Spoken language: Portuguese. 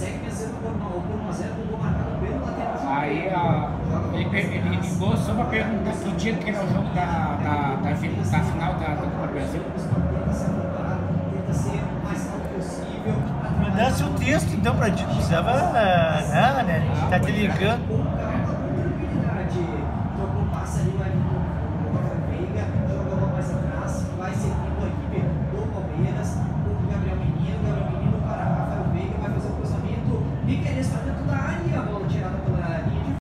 segue vencendo por 1x0, o gol marcado pelo lateral. Aí a, ele, per- ele ligou só pra perguntar que dia que era o jogo da, da, da, da final da, da Copa do Brasil. Tenta se preparar, tenta ser o mais alto possível. Mandasse o texto então pra ti, não precisava. Nada, né? Tá te ligando. Calma, dentro da área, a